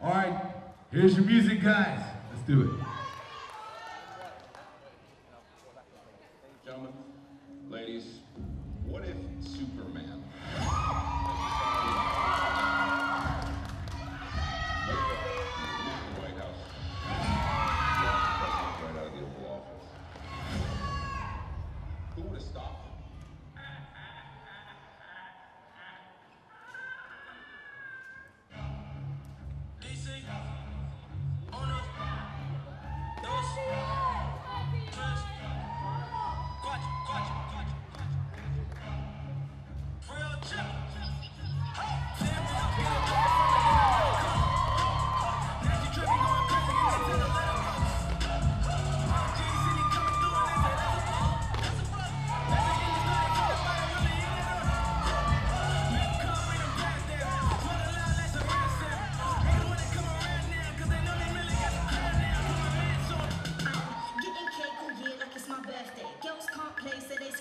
All right, here's your music, guys. Let's do it. Gentlemen, ladies, what if Superman? Who would have stopped?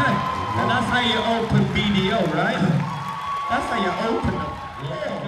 and that's how you open BDO, right? That's how you open them. Yeah.